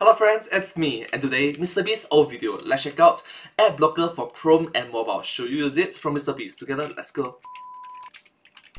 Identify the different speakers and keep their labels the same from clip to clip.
Speaker 1: Hello friends, it's me, and today, MrBeast old video. Let's check out ad blocker for Chrome and mobile. Should you use it from MrBeast? Together, let's go.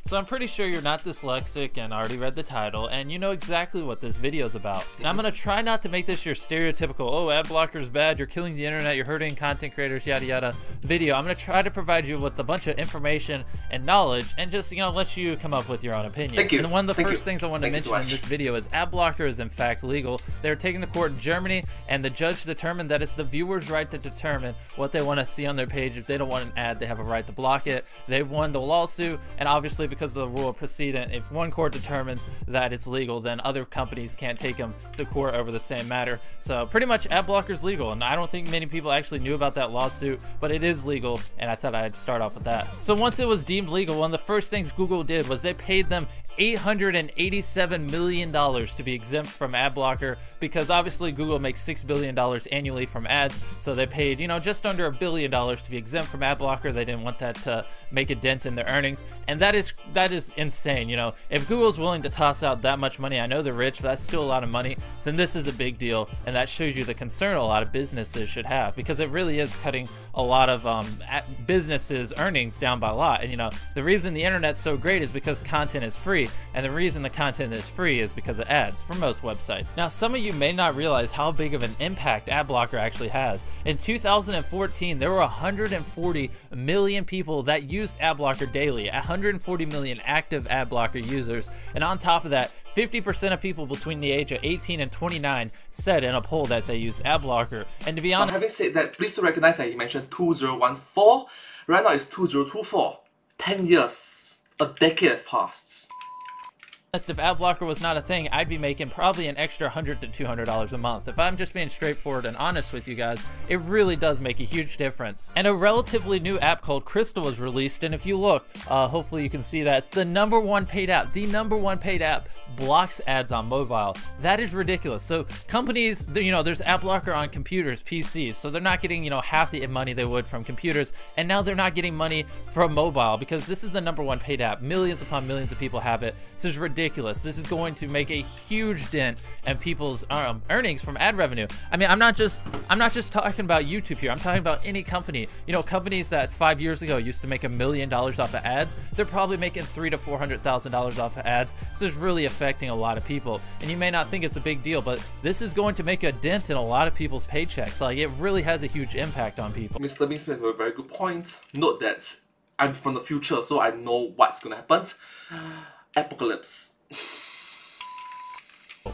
Speaker 2: So I'm pretty sure you're not dyslexic and already read the title and you know exactly what this video is about. And I'm gonna try not to make this your stereotypical, oh ad blocker's bad, you're killing the internet, you're hurting content creators, yada yada video. I'm gonna try to provide you with a bunch of information and knowledge and just, you know, let you come up with your own opinion.
Speaker 1: Thank you.
Speaker 2: And one of the
Speaker 1: Thank
Speaker 2: first
Speaker 1: you.
Speaker 2: things I want to
Speaker 1: Thank you
Speaker 2: mention
Speaker 1: so
Speaker 2: in this video is ad blocker is in fact legal. They're taken to court in Germany and the judge determined that it's the viewer's right to determine what they want to see on their page. If they don't want an ad, they have a right to block it. They won the lawsuit and obviously because of the rule of precedent, if one court determines that it's legal, then other companies can't take them to court over the same matter. So pretty much ad blocker is legal and I don't think many people actually knew about that lawsuit, but it is legal and I thought I'd start off with that. So once it was deemed legal, one of the first things Google did was they paid them $887 million to be exempt from ad blocker because obviously Google makes $6 billion annually from ads. So they paid, you know, just under a billion dollars to be exempt from ad blocker. They didn't want that to make a dent in their earnings. And that is, that is insane. You know, if Google's willing to toss out that much money, I know they're rich, but that's still a lot of money, then this is a big deal. And that shows you the concern a lot of businesses should have because it really is cutting a lot of um, businesses' earnings down by a lot. And you know, the reason the internet's so great is because content is free, and the reason the content is free is because of ads for most websites. Now, some of you may not realize how big of an impact ad blocker actually has. In 2014, there were 140 million people that used ad blocker daily, 140 million active ad blocker users, and on top of that, 50% of people between the age of 18 and 29 said in a poll that they use ad blocker. And to be
Speaker 1: But
Speaker 2: honest,
Speaker 1: having said that, please to recognize that he mentioned 2014. Right now it's 2024. 10 years. A decade passed.
Speaker 2: If AdBlocker was not a thing, I'd be making probably an extra 100 to 200 dollars a month. If I'm just being straightforward and honest with you guys, it really does make a huge difference. And a relatively new app called Crystal was released, and if you look, uh, hopefully you can see that it's the number one paid app. The number one paid app blocks ads on mobile. That is ridiculous. So companies, you know, there's ad blocker on computers, PCs, so they're not getting, you know, half the money they would from computers, and now they're not getting money from mobile because this is the number one paid app. Millions upon millions of people have it. This is ridiculous. This is going to make a huge dent in people's um, earnings from ad revenue. I mean, I'm not just I'm not just talking about YouTube here. I'm talking about any company. You know, companies that five years ago used to make a million dollars off of ads, they're probably making three to four hundred thousand dollars off of ads. So it's really affecting a lot of people. And you may not think it's a big deal, but this is going to make a dent in a lot of people's paychecks. Like it really has a huge impact on people.
Speaker 1: Mr. Beast made a very good point. Note that I'm from the future, so I know what's gonna happen. Apocalypse.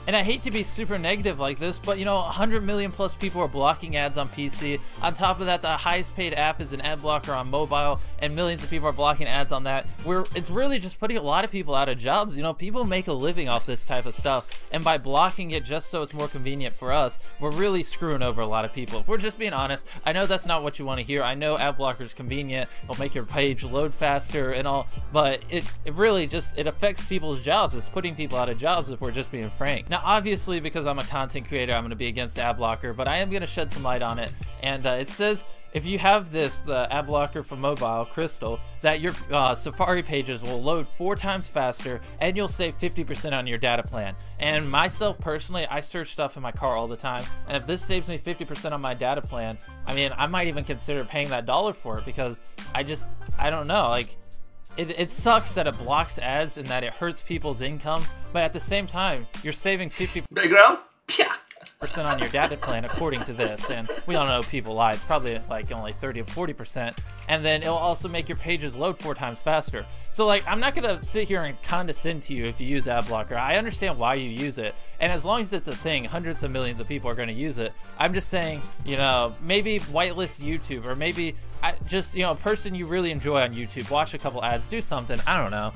Speaker 2: And I hate to be super negative like this, but you know, 100 million plus people are blocking ads on PC. On top of that, the highest paid app is an ad blocker on mobile, and millions of people are blocking ads on that. Where it's really just putting a lot of people out of jobs. You know, people make a living off this type of stuff, and by blocking it just so it's more convenient for us, we're really screwing over a lot of people. If we're just being honest, I know that's not what you want to hear. I know ad blocker is convenient, it'll make your page load faster and all, but it, it really just it affects people's jobs. It's putting people out of jobs if we're just being frank. Now, obviously, because I'm a content creator, I'm going to be against ad blocker, but I am going to shed some light on it. And uh, it says if you have this the ad blocker for mobile, Crystal, that your uh, Safari pages will load four times faster, and you'll save 50% on your data plan. And myself personally, I search stuff in my car all the time, and if this saves me 50% on my data plan, I mean, I might even consider paying that dollar for it because I just I don't know like it, it sucks that it blocks ads and that it hurts people's income, but at the same time, you're saving 50
Speaker 1: Background? Pia!
Speaker 2: on your data plan according to this. And we all know people lie. It's probably like only 30 or 40%. And then it'll also make your pages load four times faster. So like, I'm not gonna sit here and condescend to you if you use ad blocker. I understand why you use it. And as long as it's a thing, hundreds of millions of people are gonna use it. I'm just saying, you know, maybe whitelist YouTube or maybe I just, you know, a person you really enjoy on YouTube, watch a couple ads, do something. I don't know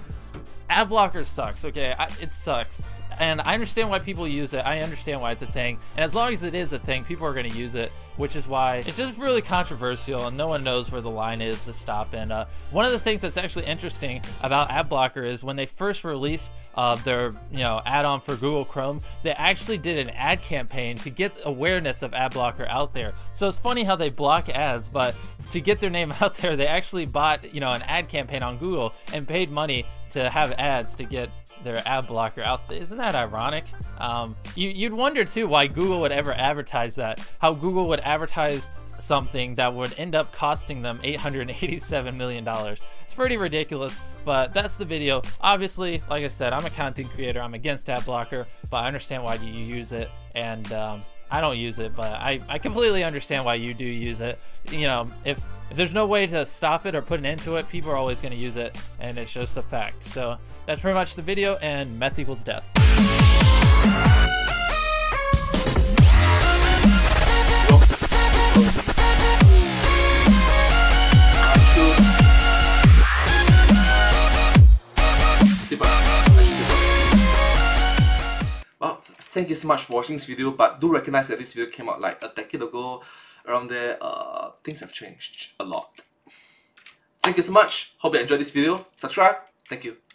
Speaker 2: ad blocker sucks okay I, it sucks and i understand why people use it. I understand why it's a thing. And as long as it is a thing people are going to use it which is why it's just really controversial and no one knows where the line is to stop. And uh, one of the things that's actually interesting about ad blocker is when they first released uh, their you know add-on for google chrome they actually did an ad campaign to get awareness of ad blocker out there. So it's funny how they block ads but to get their name out there they actually bought you know an ad campaign on google and paid money to have ads to get their ad blocker out there. Isn't that ironic? Um, you, you'd wonder too why Google would ever advertise that. How Google would advertise something that would end up costing them $887 million. It's pretty ridiculous, but that's the video. Obviously, like I said, I'm a content creator. I'm against ad blocker, but I understand why you use it. And um, I don't use it, but I, I completely understand why you do use it. You know, if, if there's no way to stop it or put an end to it, people are always going to use it, and it's just a fact. So that's pretty much the video, and meth equals death.
Speaker 1: Thank you so much for watching this video, but do recognize that this video came out like a decade ago. Around there, uh, things have changed a lot. Thank you so much. Hope you enjoyed this video. Subscribe. Thank you.